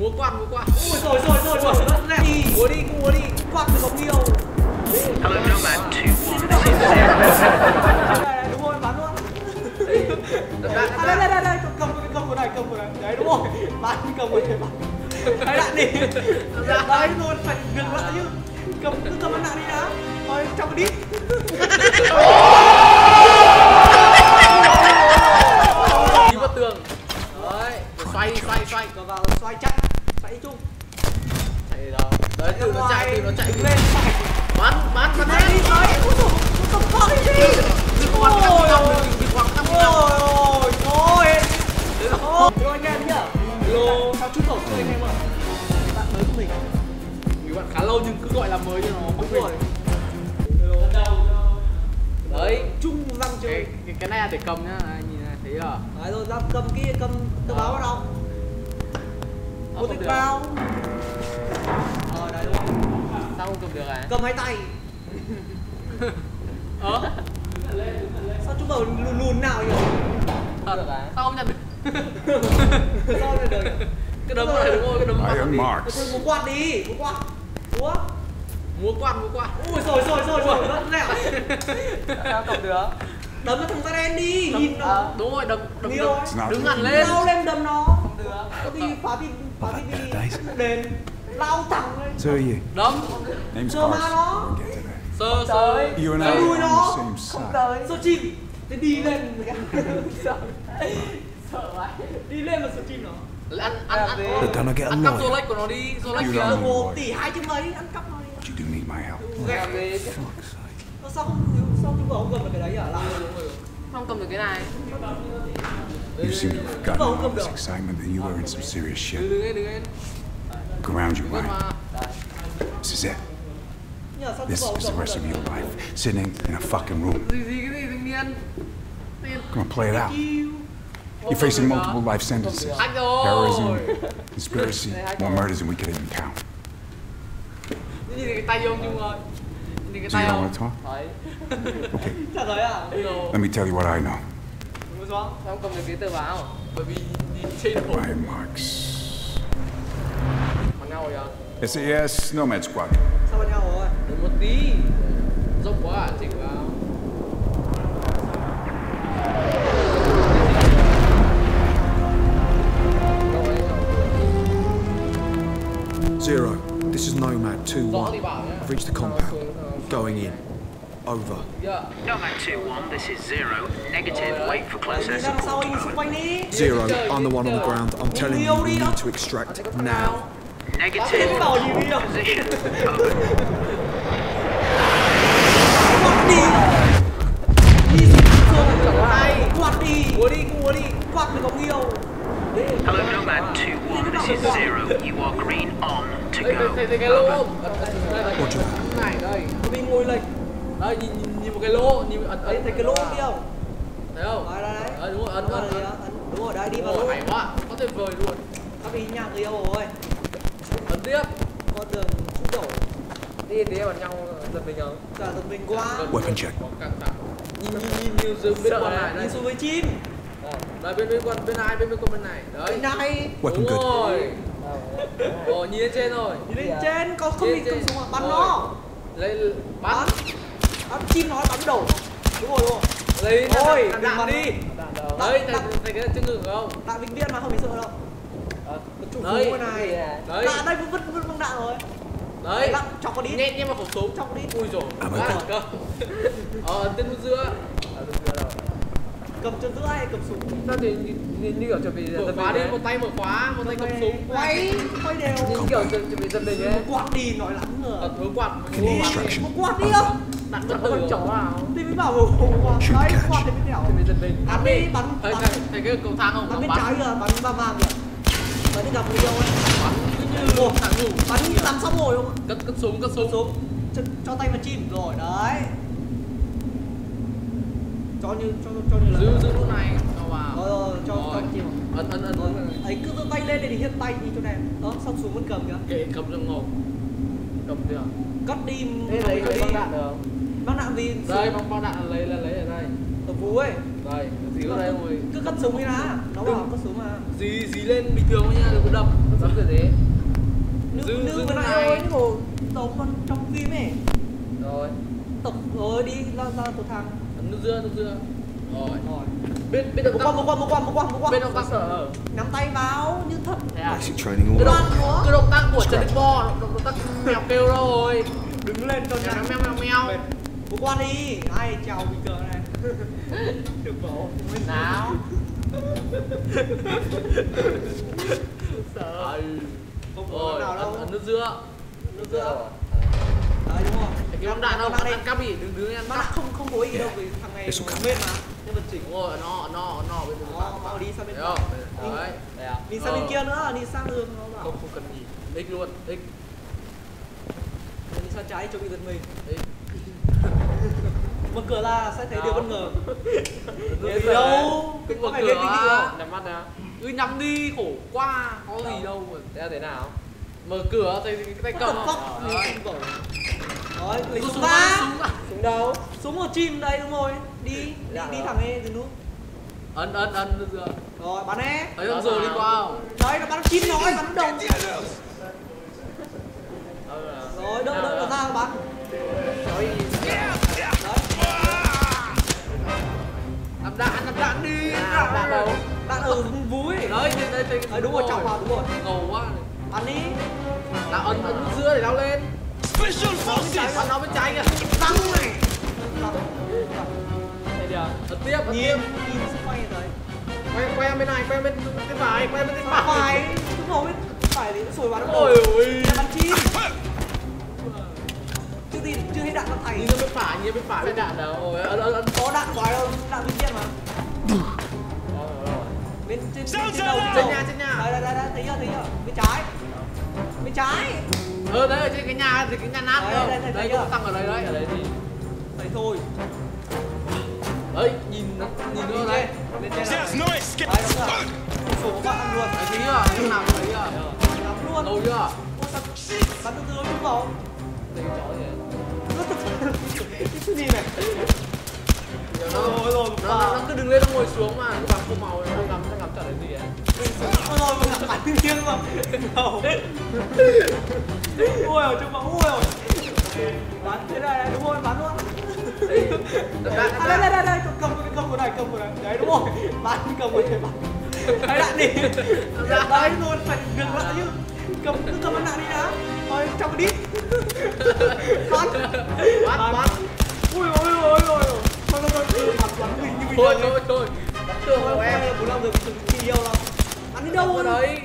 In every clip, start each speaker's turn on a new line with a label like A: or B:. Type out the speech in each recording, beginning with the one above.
A: múa quạt múa quạt
B: ui rồi rồi rồi rồi. Rất đẹp đi.
A: Múa đi cứ múa đi.
B: Quạt được bóng nhiều
C: Hello, Nomad 2 1. This is
B: đây đúng rồi bán luôn. À, đây đây đây đây. Cầm cầm của này cầm của này. Đấy đúng rồi. Bán cầm của này bán đấy lại đi. Đấy luôn phải ngừng lại chứ. Cầm cứ cầm ăn nặng đi đã thôi trong cái đít
A: đi vào tường. Đấy xoay xoay xoay.
B: Cầm vào xoay chắc xoay chung.
A: Chạy đâu đấy từ nó chạy từ nó chạy.
B: lên
A: bắn bắn bắn.
B: Này đi tới ui dồi cầm con đi.
A: Mươi năm đi khoảng năm mươi năm.
B: Ôi ôi thôi rồi anh em nhá. Lô. Sao chút khẩu số anh em ạ? Bạn mới của mình.
A: Vì bạn khá lâu nhưng cứ gọi là mới cho nó
B: đúng rồi.
A: Đấy.
B: Chung răng
A: cái,
B: chơi.
A: cái cái này là để cầm nhá. Này, nhìn này thấy chưa?
B: Đấy rồi răng cầm kia cầm tờ báo vào đâu một
A: được.
B: bao? ờ đấy đúng không
A: sao không cầm được à?
B: Cầm hai tay.
A: Ờ?
B: Sao chúng bảo lùn lùn nào nhỉ?
A: Thật sao không nhận được?
B: Sao lại được?
A: Cái đấm này đúng rồi cái đấm
D: marks.
B: thôi múa quạt đi múa quạt. Múa.
A: Múa quạt múa quạt.
B: Ui rồi rồi rồi rồi rất lẹo
E: sao cầm được?
B: Đấm nó thằng da đen đi nhìn nó.
A: đúng rồi đấm đấm đấm. đứng hẳn lên.
B: Lao lên đấm nó.
E: Không được.
B: Có đi phá đi đi
D: days.
B: đền. Lao thẳng lên
D: So are you?
A: đấm.
B: Sơ ma nó.
A: Sơ sơ.
D: You and I are
B: nó.
D: the same side.
E: tới.
B: Sơ chim. Thế đi lên.
E: Sợ. Sợ quá.
B: Đi lên mà sơ chim nó
A: ăn ăn ăn.
D: Get a
A: ăn cắp? Rolex của nó đi. Rolex
D: don't-
B: một tỷ hai trăm mấy. Ăn cắp nó đi
D: you do need my help.
E: gì
B: sao không sao bảo không cầm được cái đấy hả? Làm
A: không cầm được cái này
D: You seem to have forgotten all this excitement that you were in some serious shit.
A: đứng lên đứng
D: Look around you, Ryan. This is it. This is the rest of your life. Sitting in a fucking room.
A: gì gì cái gì thanh niên Thanh
D: Come on, play it out. You're facing multiple life sentences. Terrorism, conspiracy, more murders than we could even count.
A: nhìn cái tay ông chung rồi nhìn cái
D: So you don't want to talk? Okay,
B: trả lời à
A: rồi
D: let me tell you what I know.
B: Muốn xuống
E: sao không cầm được cái tờ báo.
A: Bởi vì nhìn trên hồ.
D: Ryan Marks.
A: bằng nhau rồi à
D: SAS Nomad Squad.
B: sao vào nhau rồi
A: Được một tí. Dốc quá à chỉnh vào.
F: Zero, this is Nomad 2
A: rõ
F: 1.
A: thì
F: I've reached the compound. Going in. Over.
A: Dạ.
C: Nomad 2 1. This is Zero. Negative. Wait for close
B: đi
C: air
B: ra sau
C: support
B: anh
C: to
B: xung
C: come.
B: quanh đi
F: Zero, I'm the one on the ground. I'm telling you, we need to extract now.
C: Negative.
B: Thế bảo gì đi đâu
C: Position. Over.
B: quạt đi đi xuống tay quạt đi
A: múa đi cứ múa đi
B: quạt được bóng nhiều
C: Hello, Nomad 2 1. This is Zero. You are green on to
A: đây thấy,
C: go.
A: thấy, thấy cái lỗ không đây đây
F: Roger that.
A: này đây
B: bị ngồi lệch
A: đây nhìn nhìn, nhìn một cái lỗ nhìn ấn
B: đấy
A: ấn
B: thấy cái lỗ kia không?
A: Thấy không?
B: Đấy đấy đấy.
A: Đấy đúng rồi ấn
B: đúng
A: ấn
B: rồi
A: ấn.
B: ấn đúng rồi đấy đi vào lỗ.
A: hay quá có tuyệt vời luôn.
B: Các nhà người yêu rồi
A: ấn tiếp.
B: Con đường chút đổ.
E: Đi tí vào nhau giật mình không
B: cả giật mình quá.
F: Weapon check.
A: nhìn nhìn nhìn. nhiều dừng bên còn lại
B: đi
A: đây
B: xuống với chim.
A: Đây bên bên con bên này bên bên con bên này. Đấy.
B: Bên này.
A: Đúng rồi. Ồ nhìn lên trên rồi.
B: đi lên trên có không bị cầm súng à bắn nó.
A: lấy
B: bắn
A: bắn
B: chim nó bắn đầu đúng rồi đúng rồi.
A: Lấy
B: Ôi,
A: đạn,
B: đừng
A: đạn
B: bắn.
A: đi.
E: đạn
A: đấy
B: Đạn, đạn.
A: thấy cái chân ngực không?
B: Tại bệnh viện mà không bị sợ đâu.
E: Ờ,
B: chủ
A: Đấy.
B: này.
A: Đấy
B: đạn đây vứt vứt băng đạn rồi.
A: Đấy
B: đạn chọc vào đi.
A: Nhét nhét vào khẩu súng.
B: Chọc đi.
A: Ui rồi
D: À,
A: là cơ ờ tên nút giữa
B: cầm chân giữa hay cầm súng?
E: Sao thì như, như, kiểu chuẩn bị
A: mở khóa đi
E: đấy.
A: một tay mở khóa một tay cầm súng.
B: Quay. Quay đều.
E: Như kiểu chuẩn bị giật mình ấy.
B: quạt đi nói lắm rồi
A: hướng quạt.
B: Đi
D: Distraction.
B: một quạt đi không
A: đạn bất
E: con
A: tử
E: chó nào
B: thì mới bảo
D: Shoot
B: đấy quạt thì mới đẻo.
E: Chuẩn bị giật mình.
B: Bắn đi bắn
A: thấy cái cầu thang không?
B: Bắn bên
A: bắn.
B: trái kìa bắn vàng vàng kìa. Bắn đi gặp người yêu ấy.
A: Bắn cứ như một thằng ngủ.
B: bắn làm xong rồi không?
A: Cất cất súng cất súng
B: xuống. Cho, cho tay vào chim. Rồi đấy. Cho như cho cho như là
A: giữ giữ lúc này. Cho vào.
B: Rồi rồi cho cho chim.
A: Ấn ấn ấn.
B: Ấy cứ giơ tay lên để hiện tay đi cho đẹp đó xong xuống vẫn cầm kìa.
A: Kệ cầm trong ngầu cầm chưa
B: cắt đi
E: thế lấy lấy băng đạn được không
B: bác nặng gì
A: đây bác bác nặng lấy là lấy ở đây.
B: Ở vú ấy.
A: Đây gì ở đây rồi
B: cứ cất súng đi đã. Nó bảo cất súng mà.
A: gì gì lên bình thường thôi nha đừng có đập.
E: Dám kiểu thế.
B: Dư dư cái
A: này. ơi hồ tống con trong phim ấy. Rồi.
B: Tập rồi
A: ờ, đi ra
B: ra
A: tổ
B: thang. Nước dưa nước dưa. Rồi. Rồi. Bên bên đầu quan một quan một quan một quan
A: một quan bên đầu sở.
B: Nắm tay vào như thật.
A: Thế à? Cái đoạn cái động tác của trần đức bo động tác mèo kêu rồi
B: đứng lên cho nhà
A: mèo mèo mèo
B: một qua đi. Ai chào bình cờ này? Được bộ.
A: Nào sợ.
B: Không có nào đâu.
A: ấn, nút giữa. Nút giữa.
B: Đấy đúng không?
A: Cái bóng đạn
B: Bắn đi
A: ăn cắp đi đừng đứng ăn
B: bắn
A: cắp
B: không không có ý đâu vì thằng này mên mà. Nhân vật chỉnh.
A: Đúng rồi nó nó nó bên bên
B: Đó, bao đi sang bên phải
A: đấy.
B: Đi sang bên kia nữa đi sang đường nó bảo.
A: Không không cần gì x luôn x
B: đi sang trái cho bị giật mình.
A: X
B: mở cửa ra sẽ thấy điều bất ngờ.
A: Cái
B: gì
A: gì
B: đâu?
A: cái mở cửa. nhắm mắt ra cứ nhắm đi khổ quá. Có gì đâu mà
E: thế là thế nào?
A: Mở cửa thấy cái tay cầm
B: Rồi, lấy súng
A: ra. súng
E: đâu?
B: Súng ở chim đây đúng rồi. Đi, đi,
E: Dạ
B: đi thẳng đi, dừng nút
A: ấn ấn ấn chưa?
B: Rồi, bắn nè
A: thấy không giờ đi qua không?
B: Đấy, nó bắn chim nói, bắn đầu.
A: Ờ,
B: Rồi, đỡ, đỡ,
A: đạn đạn
B: đâu Đạn ở vú ấy
A: đấy đây đây đây
B: Đấy, đúng rồi, chọc vào, đúng rồi.
A: Ngầu quá. Này
B: Bắn đi.
A: Nào ấn ấn nút giữa để lao lên. Bắn nó bên trái kìa.
B: Tăng này
E: thế đi à
A: ấn tiếp ấn tiếp. Quay quay bên này quay bên bên phải quay bên bên
B: Phải. đúng rồi, phải thì sồi bắn
A: ôi ôi.
B: Nhà bắn chim. Chưa gì, chưa thấy đạn nó thành
A: ra bên phải nhìn bên phải bên đạn nào ôi ấn ấn
B: Có đạn quái đâu, đạn bình nhiên mà bên trên trên, trên đầu
A: trên nhà trên nhà.
B: Đây đây đây đây thấy chưa thấy chưa? Bên trái. Bên trái.
A: Ờ đấy ở trên cái nhà thì cái nhà nát
B: Đấy,
A: đâu
B: đây, đây,
A: đấy
B: thấy
A: có
B: chưa?
A: tăng ở đây đấy. Ở đây thì
B: thấy thôi.
A: Đấy nhìn nó nhìn nó đấy.
B: Lên trên đấy đúng rồi. Số các bạn ăn luôn.
A: Đấy thấy chưa? Lúc nào? Cũng thấy chưa?
B: Lắm luôn.
A: Lâu chưa?
B: Bắn từ từ đâu chứ
E: đây cái chó gì?
B: Cái gì này?
A: Nó
B: rồi rồi
A: nó, nó, cứ đứng lên nó ngồi xuống mà cái bằng không màu nó ngắm chả thấy gì
B: rồi mình làm bắn mà đâu ui rồi chúng mà ui rồi bắn thế này đúng rồi bắn luôn À, đây đây đây đây cầm cầm cầm của này cầm của này đấy đúng rồi bắn cầm của này bắn đấy đạn đi đấy luôn phải gần lại chứ cầm cứ cầm bắn đạn đi đã rồi trong đi bắn
A: bắt bắt
B: ui ôi ôi ôi thôi thôi thôi bắn bắn mình như bình
A: thôi thôi thôi của em
B: bốn năm giờ yêu lắm. Bắn đi đâu
A: đấy?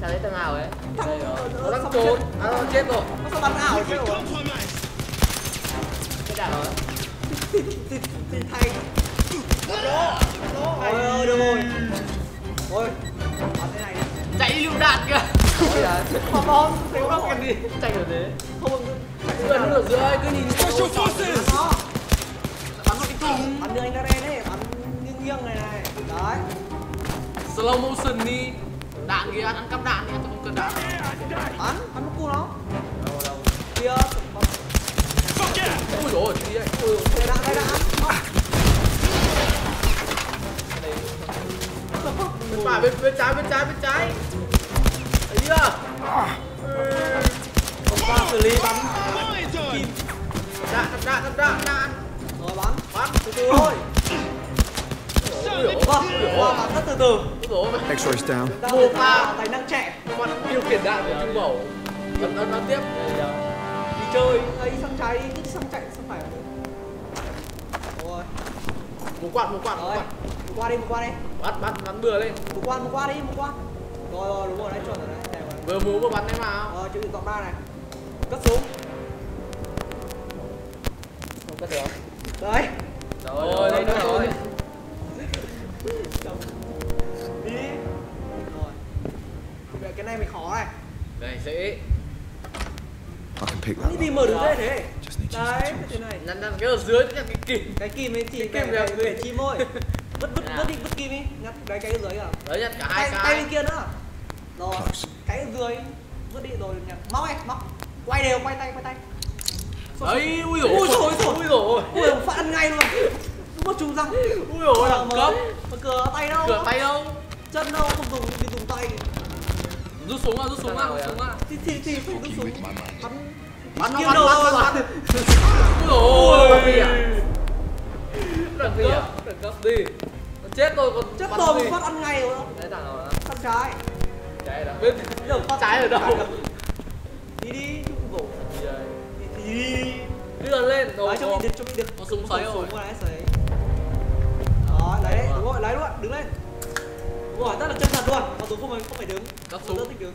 E: Chả thấy thằng nào ấy. Đây rồi.
A: nó đang trốn. à nó chết rồi.
B: Nó sao bắn ảo thế rồi.
E: Cái đạn rồi.
B: Thì thì thì thay Ôi ơi được rồi Ôi Bắn thế này đi.
A: Chạy lựu đạn kìa.
E: Ôi dạ
B: Mà bom Thế không cần gì
E: chạy được thế.
B: Không
A: cứ ở giữa cứ nhìn slow motion đi. Đạn kìa ăn cắp đạn kìa tôi không cần đạn.
B: Bắn Bắn nó cu nó. Kia. Bắn.
A: ui rồi gì đấy.
B: Ui Đây đã đây đã
A: bên phải bên bên trái bên trái bên trái. Thấy chưa?
B: Không qua xử lý bắn.
A: Đạn đạn đạn đạn đạn.
B: Rồi bắn.
A: Bắn
B: Từ từ thôi
A: ui
B: Vâng hiểu bắn rất từ từ
F: X-rays down.
B: Mùa
A: Mô pha.
B: tài năng trẻ
A: mặt điều khiển đạn của trung Mẫu. Vẫn đang ấn tiếp
B: đi chơi ấy sang trái đi cứ sang chạy xong phải rồi
A: một quạt một quạt một
B: rồi
A: quạt
B: một qua đi một qua đi
A: bắt bắt bắn bừa lên
B: một quạt, một quạt đi một quạt. rồi rồi đúng rồi đấy chuẩn rồi đấy
A: vừa múa vừa bắn đấy mà
B: Ờ, chuẩn bị dọn ba này cất xuống
E: không cất được
B: đấy
A: rồi đây nữa rồi
B: cái này mình khó này.
A: Này dễ.
F: I can pick
B: cái
F: that
B: gì
F: up.
B: mở được đây thế.
F: Just need to use
B: đấy
F: the
B: cái
F: tools.
B: thế này.
A: Nhăn nhăn cái ở dưới là cái kìm.
B: Cái kìm ấy chỉ
A: Cái
B: để
A: kìm
B: để, chim thôi vứt vứt vứt đi vứt kìm đi. Nhặt cái ở dưới à
A: đấy nhặt cả hai
B: tay, tay bên
A: cái
B: kia nữa. Rồi cái ở dưới. Vứt đi rồi nhặt móc này móc. Quay đều quay tay quay tay.
A: Đấy ui dồi
B: Ui dồi ôi.
A: ui dồi
B: ui phát ăn ngay luôn. Đúng một trùng răng
A: ui dồi đẳng cấp.
B: cửa tay đâu?
A: Cửa tay đâu?
B: Chân đâu? Không dùng thì dùng tay
A: rút súng à rút súng à rút súng à
B: thì thì thì phải rút súng bắn
A: bắn nó
B: Kia
A: bắn
B: đâu
A: bắn
B: đâu
A: bắn
B: bắn.
A: ui dồi
E: Bắn đi à?
A: đẳng
E: Gì à?
A: cấp đẳng cấp đi. Nó chết rồi còn
B: chết
A: bắn
B: rồi
A: gì?
B: một phát ăn ngay rồi
E: Đấy thằng nào đó.
B: săn trái
E: Chạy đó.
A: bên
B: Đâu, phát
A: trái ở đâu.
B: đi đi. Chung gỗ
E: Gì đây?
B: đi. đi. Đi
A: đưa lên.
B: Đấy,
A: rồi
B: cho mình được cho mình được
A: Có súng xoáy rồi.
B: súng rồi đấy xoáy đó lấy đấy đúng rồi lấy luôn đứng lên. Đúng rồi rất là chân thật luôn mặc dù không phải không phải đứng.
A: Cắt
B: Không
A: súng.
B: rất thích đứng.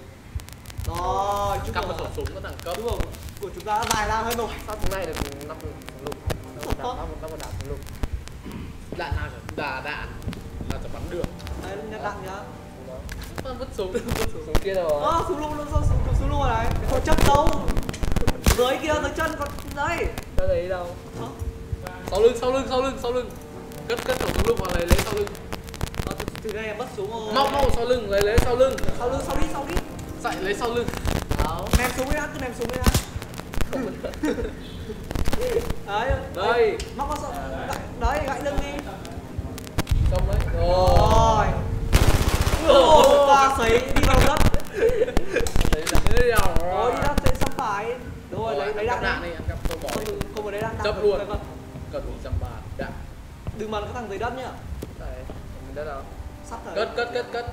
B: Rồi chúc
A: cặp một khẩu súng có đẳng cấp.
B: chúc mừng của chúng ta đã dài ra hơn rồi.
E: Sao chúng này được năm lục? Năm một đạn, năm một đạn lục.
A: đạn. Nào đà đạn. Là chả bắn được.
B: Đấy nhặt đạn nhá.
A: Con vứt súng. Súng
E: kia rồi.
B: ơ súng luôn luôn súng súng súng luôn rồi đấy còn chân đâu. Dưới kia dưới chân còn đấy.
E: Có thấy đâu?
A: Sau lưng sau lưng sau lưng sau lưng. Cất cất khẩu súng lúc mà lấy lấy sau lưng
B: từ, đây mất súng rồi
A: mau mau sau lưng lấy lấy sau lưng.
B: Sau lưng sau đi sau đi.
A: Dậy lấy sau lưng.
E: Đó.
B: ném súng đi đã cứ ném súng đi đã đấy.
A: Đây.
B: Móc vào sau. Đấy gãy lưng đi.
A: Xong đấy.
B: Rồi. Ôi pha sấy đi vào đất.
A: Đấy là thế nào
B: rồi. Đi đất sẽ xong phải. Đúng rồi lấy lấy đạn
A: ăn cắp tôi bỏ
B: không có lấy đạn đạn
A: luôn. cần một trăm ba đạn.
B: Đừng bắn cái thằng dưới đất nhá.
E: Đấy. Mình đất đâu?
B: Sắp thời
A: cất cất cất cất.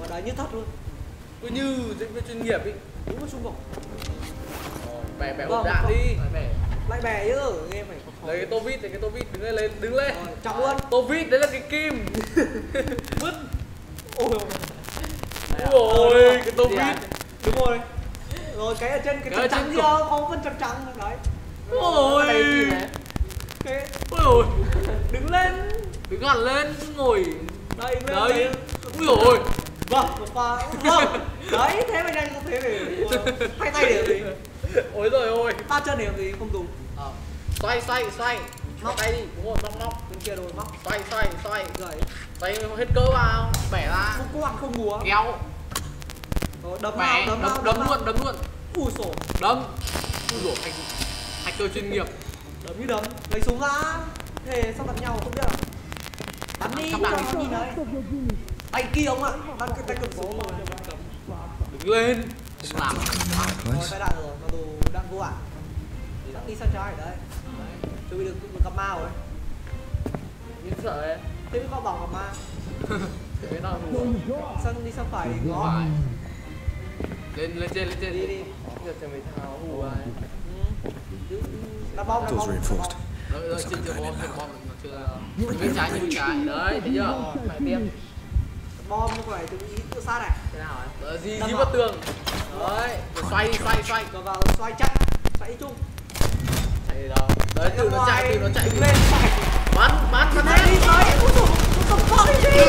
B: Ở đấy như thật luôn.
A: Cứ như diễn viên chuyên nghiệp ý.
B: Đúng chung cổng
A: Rồi, bẻ bẻ
B: Vâng,
A: đạn đi.
E: Bẻ.
B: lại bè chứ nghe phải
A: lấy cái tô vít lấy cái tô vít đứng lên lên đứng lên.
B: Rồi, trọng luôn.
A: Tô vít đấy là cái kim. Vứt
B: ôi
A: ôi cái tô vít.
B: đúng rồi. Rồi cái ở trên cái
A: Cái trên
B: trắng kia có vân chân trắng. Đấy.
A: Ôi
B: cái
A: ôi. ôi
B: đứng lên.
A: Đứng hẳn lên ngồi
B: đây
A: đấy. ui ôi.
B: Vâng một pha. Vâng. Đấy thế mà nhanh thế để hai tay để làm gì?
A: Ôi rồi ôi.
B: Ba chân để làm gì không dùng
A: Ờ. xoay xoay xoay. Móc. tay đi. Đúng rồi móc móc.
B: Bên kia rồi móc.
A: Xoay xoay xoay.
B: Rồi.
A: Xoay hết cỡ vào bẻ ra.
B: Không có ăn không múa.
A: Kéo.
B: Rồi đấm vào
A: bẻ
B: đấm
A: đấm
B: vào
A: đấm
B: vào.
A: luôn đấm luôn.
B: Ui sổ.
A: Đấm. Ui hack hacker chuyên nghiệp.
B: Đấm như đấm. Lấy súng ra. Thề sao bắn nhau không biết à bắn đi.
A: Bạn-
B: bắn đi. đấy tay kia ông ạ. Tay tay cầm súng. Rồi
A: đứng lên. Làm.
B: Rồi phải đạn rồi mặc dù đạn vô ạn sẵn đi sang trái đấy đấy. Chuẩn bị được gặp ma rồi.
E: Như sợ ấy.
B: thế mới có bảo gặp ma
A: nào hùa
B: sang đi sang phải thì
A: phải lên lên trên lên trên.
B: Đi đi.
E: Giờ cho mình thao hù ai.
B: Ừ. đá bom đá bom
A: đợi trên chưa bom trên bom chưa. Bên trái bên trái. đấy thấy chưa?
E: Phải tiếp.
B: bom nó phải từ ý tự sát này
E: Thế nào ấy?
A: Đợi gì gì
B: vào.
A: bất tường đấy rồi xoay đi xoay xoay.
B: Rồi vào xoay chạy xoay đi chung.
A: Chạy đi đâu? Đấy từ nó chạy từ nó chạy
B: lên
A: bắn bắn bắn
B: đi.
A: đi
B: tới ôi cầm pháo đi đi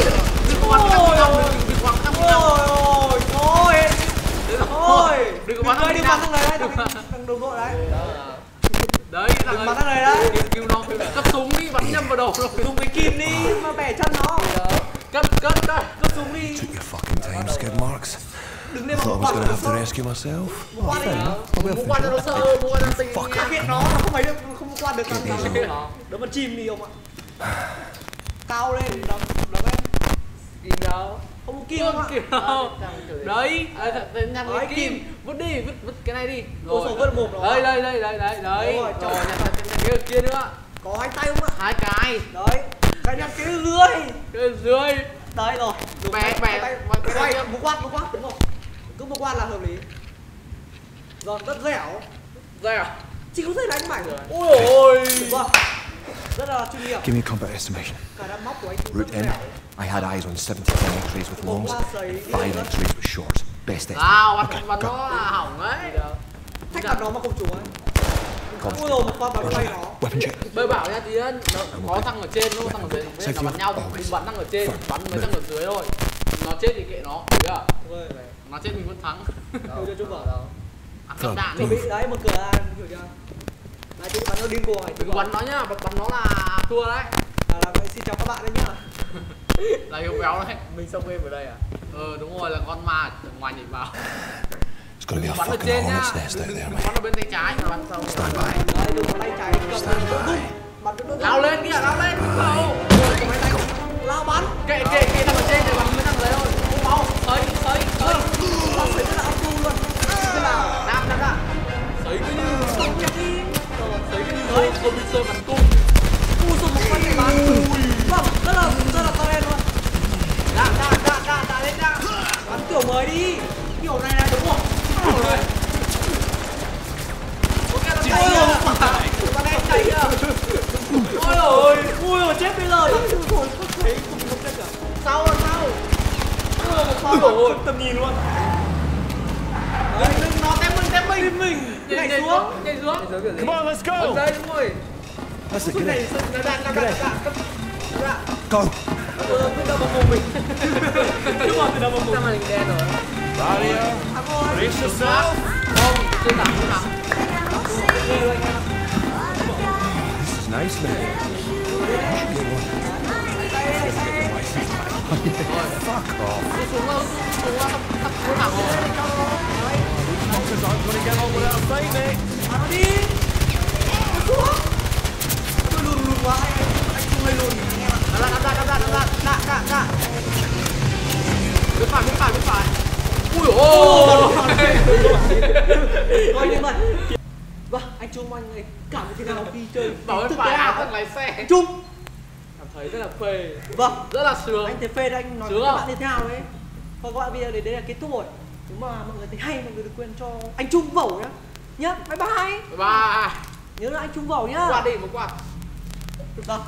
A: đừng có bắn mươi năm đừng có bắn
B: ôi ôi thôi.
A: Đừng có bắn
B: đừng
A: năm
B: bắn thằng này đấy thằng đồng đội đấy
A: Đấy thằng
B: Đừng bắn thằng này đấy.
A: cứu cứu nó cất súng đi bắn nhầm vào đầu nó
B: dùng cái kim đi. Mà bẻ chân nó.
A: Cất cất đây
B: cất súng đi.
F: Took your fucking time, skid marks.
B: đứng lên mà
F: Thought I was
B: quan
F: gonna have to
B: nó
F: rescue myself.
B: một quan đi
A: quan cho nó sợ cho nó tình
B: hiện nó nó không phải được không quan được thằng nào đó mà chìm đi ông ạ. Cao lên lên
E: kim đâu?
B: không có kim
A: kim
B: không ạ
A: kiểu đấy. Đấy Đấy, cái kim. Vứt đi vứt vứt cái này đi. Rồi.
B: vứt một nó.
A: đây đây đây đây đấy
B: rồi,
A: rồi. nhặt cái kia nữa.
B: Có hai tay không ạ?
A: Hai cái.
B: Đấy. Cái nhặt cái lưới.
A: Cái dưới
B: đấy rồi.
A: Bẻ cái
B: quay
A: kia.
B: một quát một quát đúng không? Cứ một quát là hợp lý. Rồi rất dẻo.
A: À
B: chỉ có thể đánh mảnh rồi
A: ôi. Ôi
F: Give me a combat estimation. Route
B: dẻo.
F: I had eyes on 77 x-rays with longs, five x-rays with shorts. Best estimate.
A: nào bắn bắn nó hỏng đấy
B: thách bắn nó mà không trúng ấy. Ôi rồi một phát bắn quay nó
F: Weapon check.
A: Bơi bảo nha tí nó có thằng ở trên, nó có thằng ở dưới, nó bắn nhau, mình bắn thằng ở trên, bắn mấy thằng ở dưới thôi. Nó chết thì kệ nó, hiểu chưa? Nó chết mình vẫn thắng.
B: Thôi cho chung vào
E: đâu?
A: Ăn cắp đạn đi.
B: đấy một cửa an hiểu chưa đấy chứ bắn nó điên cuồng này
A: Đừng có bắn nó nhá, bắn bắn nó là thua đấy.
B: là là vậy xin chào các bạn đấy nhá
A: Là hiếu béo đấy.
E: Mình xong game ở đây à?
A: Ờ đúng rồi là con ma ở ngoài nhảy vào.
F: It's gonna be a
A: Bắn ở
F: fucking
A: trên nhá.
F: hornet's nest
A: Đừng
F: out
A: đừng
F: there,
A: đừng
F: mate.
A: bắn ở bên tay trái bắn sau.
F: Stand by.
B: đừng có tay trái cầm
F: Stand by.
B: bắn
A: Lao lên kìa, lao lên. Lao
B: bắn
A: Kệ kệ kệ không bị sơi bắn cung.
F: Come on, let's go. That's a good idea. Go. Daria, brace yourself. This is nice, man. I should get one. Fuck off. Fuckers aren't going to get on without mate.
B: nó đi tôi lùn lùn quá anh anh không hơi lùn
A: đạn đạn đạn đạn đạn đạn đạn đạn bên phải bên phải bên phải ui ôi
B: coi như vậy vâng anh trung anh ấy cảm thấy thế nào khi chơi
A: bảo bên phải áo
B: ảo
A: thật lái xe
B: anh trung
A: cảm thấy rất là phê
B: vâng
A: rất là sướng
B: anh thấy phê đấy anh nói với các bạn như thế nào đấy và gọi video đến đây là kết thúc rồi nếu mà mọi người thấy hay mọi người đừng quên cho anh trung vẩu nhá. Nhá bye bye.
A: Ba
B: nhớ là anh trung vẩu nhá.
A: Qua đi một qua
B: vâng